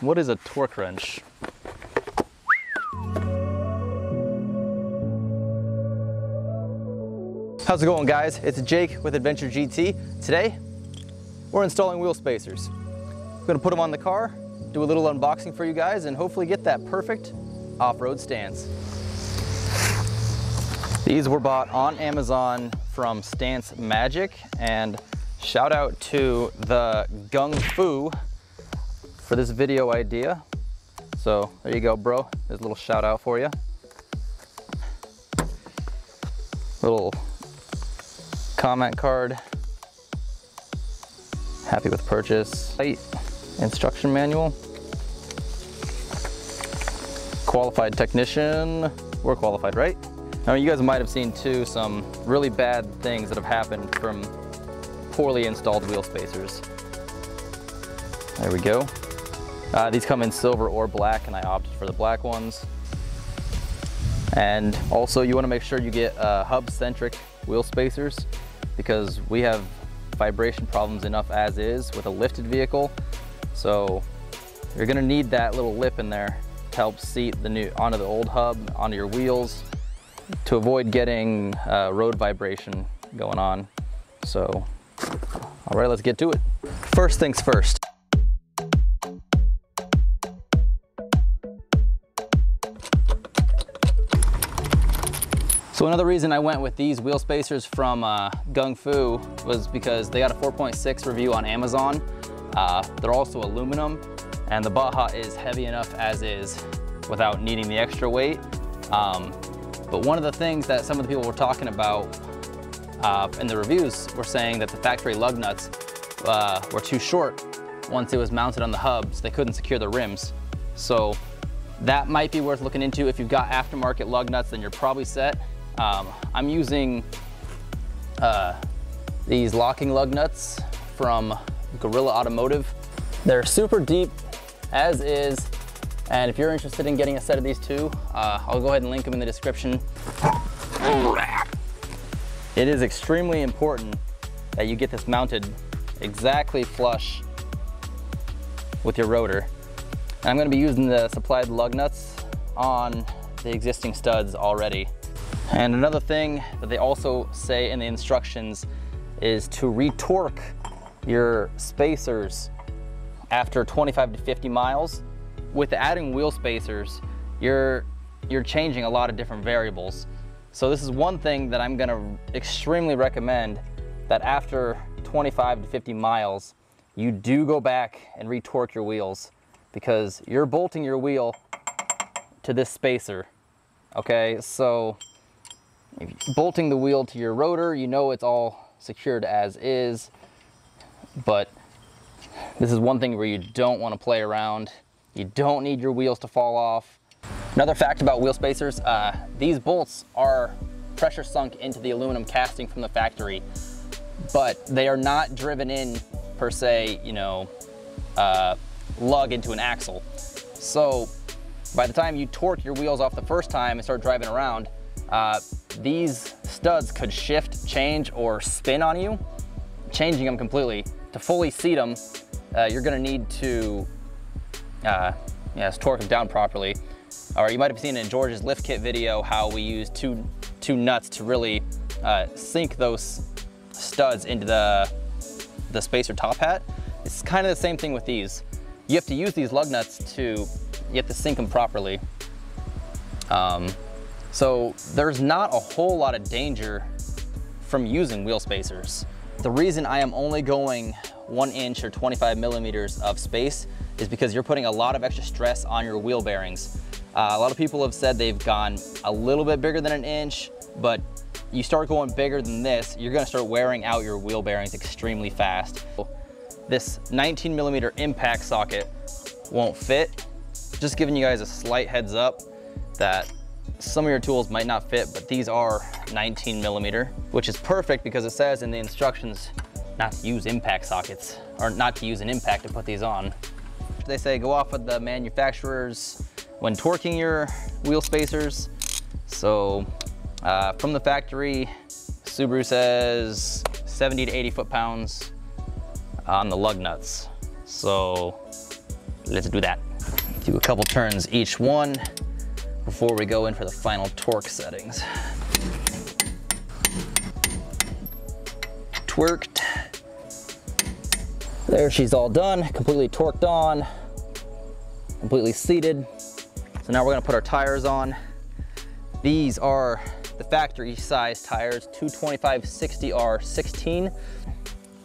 What is a torque wrench? How's it going guys? It's Jake with Adventure GT. Today, we're installing wheel spacers. I'm gonna put them on the car, do a little unboxing for you guys, and hopefully get that perfect off-road stance. These were bought on Amazon from Stance Magic, and shout out to the Gung Fu for this video idea. So there you go, bro. There's a little shout out for you. Little comment card. Happy with purchase. Light Instruction manual. Qualified technician. We're qualified, right? Now you guys might have seen too some really bad things that have happened from poorly installed wheel spacers. There we go. Uh, these come in silver or black and I opted for the black ones. And also you wanna make sure you get uh, hub-centric wheel spacers because we have vibration problems enough as is with a lifted vehicle. So you're gonna need that little lip in there to help seat the new onto the old hub, onto your wheels, to avoid getting uh, road vibration going on. So, all right, let's get to it. First things first. So another reason I went with these wheel spacers from uh, Gung Fu was because they got a 4.6 review on Amazon. Uh, they're also aluminum and the Baja is heavy enough as is without needing the extra weight. Um, but one of the things that some of the people were talking about uh, in the reviews were saying that the factory lug nuts uh, were too short once it was mounted on the hub, so they couldn't secure the rims. So that might be worth looking into. If you've got aftermarket lug nuts, then you're probably set. Um, I'm using uh, these locking lug nuts from Gorilla Automotive. They're super deep as is. And if you're interested in getting a set of these too, uh, I'll go ahead and link them in the description. It is extremely important that you get this mounted exactly flush with your rotor. And I'm gonna be using the supplied lug nuts on the existing studs already. And another thing that they also say in the instructions is to retorque your spacers after 25 to 50 miles. With adding wheel spacers, you're, you're changing a lot of different variables. So this is one thing that I'm gonna extremely recommend that after 25 to 50 miles, you do go back and retorque your wheels because you're bolting your wheel to this spacer. Okay, so bolting the wheel to your rotor, you know it's all secured as is, but this is one thing where you don't want to play around. You don't need your wheels to fall off. Another fact about wheel spacers, uh, these bolts are pressure sunk into the aluminum casting from the factory, but they are not driven in per se, you know, uh, lug into an axle. So by the time you torque your wheels off the first time and start driving around, uh, these studs could shift, change, or spin on you, changing them completely. To fully seat them, uh, you're gonna need to uh, yes, torque them down properly. Or you might have seen in George's lift kit video how we use two, two nuts to really uh, sink those studs into the, the spacer top hat. It's kind of the same thing with these. You have to use these lug nuts to, you have to sink them properly. Um, so there's not a whole lot of danger from using wheel spacers. The reason I am only going one inch or 25 millimeters of space is because you're putting a lot of extra stress on your wheel bearings. Uh, a lot of people have said they've gone a little bit bigger than an inch, but you start going bigger than this, you're gonna start wearing out your wheel bearings extremely fast. This 19 millimeter impact socket won't fit. Just giving you guys a slight heads up that some of your tools might not fit, but these are 19 millimeter, which is perfect because it says in the instructions not to use impact sockets or not to use an impact to put these on. They say go off with the manufacturers when torquing your wheel spacers. So uh, from the factory, Subaru says 70 to 80 foot-pounds on the lug nuts. So let's do that. Do a couple turns each one before we go in for the final torque settings. Twerked. There, she's all done, completely torqued on, completely seated. So now we're gonna put our tires on. These are the factory size tires, 225 60R 16.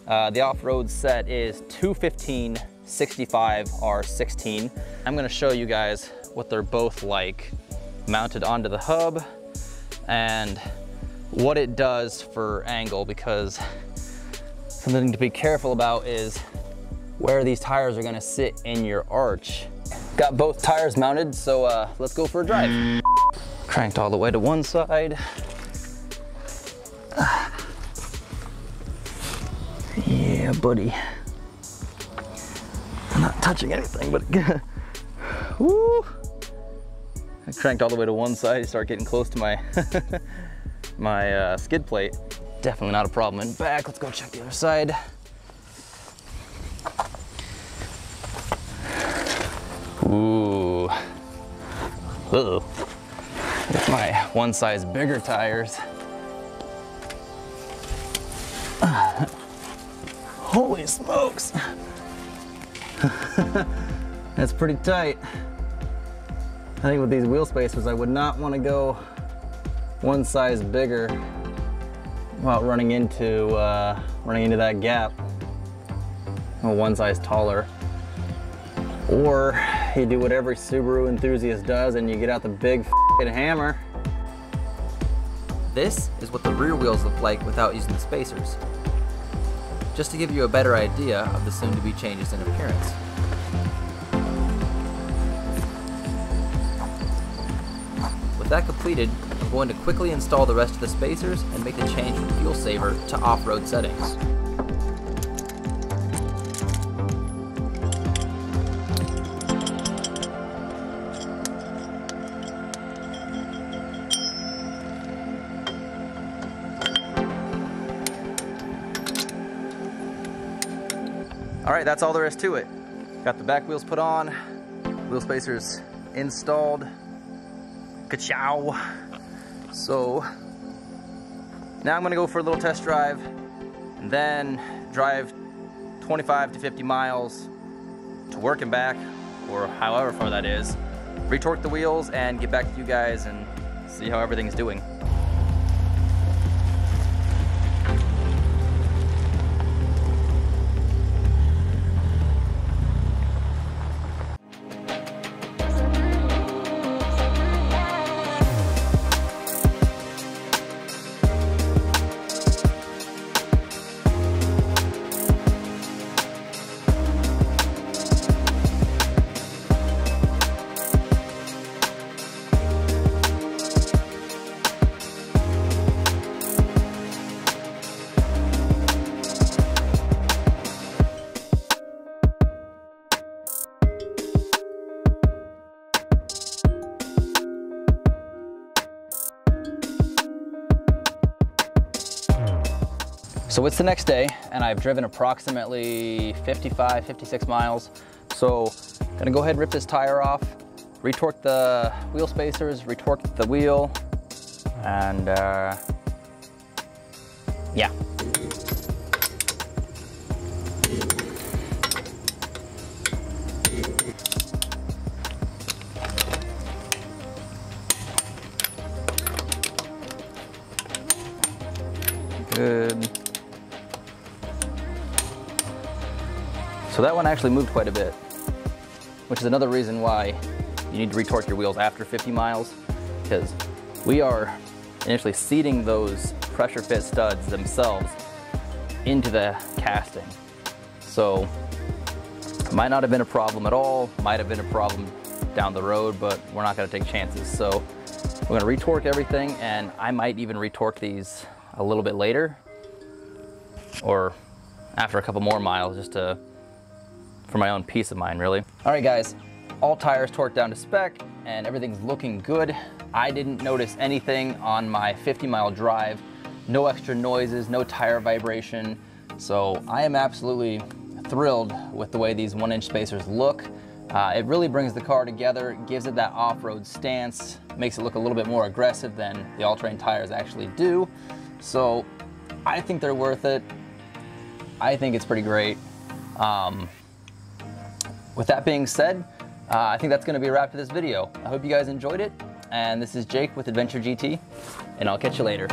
Uh, the off-road set is 215 65R 16. I'm gonna show you guys what they're both like mounted onto the hub and what it does for angle because something to be careful about is where these tires are gonna sit in your arch. Got both tires mounted, so uh, let's go for a drive. Cranked all the way to one side. Yeah, buddy. I'm not touching anything, but woo. I cranked all the way to one side, start getting close to my my uh, skid plate. Definitely not a problem in back. Let's go check the other side. Ooh. Uh oh With my one size bigger tires. Holy smokes. That's pretty tight. I think with these wheel spacers, I would not want to go one size bigger while running into uh, running into that gap. Well, one size taller. Or you do what every Subaru enthusiast does and you get out the big hammer. This is what the rear wheels look like without using the spacers. Just to give you a better idea of the soon-to-be changes in appearance. With that completed, I'm going to quickly install the rest of the spacers and make the change from fuel saver to off-road settings. All right, that's all there is to it. Got the back wheels put on, wheel spacers installed. Ka-chow. So now I'm gonna go for a little test drive and then drive 25 to 50 miles to work and back, or however far that is, retorque the wheels and get back to you guys and see how everything's doing. So it's the next day and I've driven approximately 55, 56 miles. So I'm gonna go ahead and rip this tire off, retorque the wheel spacers, retorque the wheel, and uh, yeah. So that one actually moved quite a bit, which is another reason why you need to retorque your wheels after 50 miles, because we are initially seating those pressure fit studs themselves into the casting. So might not have been a problem at all, might have been a problem down the road, but we're not gonna take chances. So we're gonna retorque everything and I might even retorque these a little bit later or after a couple more miles just to for my own peace of mind, really. All right, guys, all tires torqued down to spec and everything's looking good. I didn't notice anything on my 50 mile drive, no extra noises, no tire vibration. So I am absolutely thrilled with the way these one inch spacers look Uh, it really brings the car together, gives it that off-road stance, makes it look a little bit more aggressive than the all-terrain tires actually do. So I think they're worth it. I think it's pretty great. Um, with that being said, uh, I think that's gonna be a wrap to this video. I hope you guys enjoyed it. And this is Jake with Adventure GT, and I'll catch you later.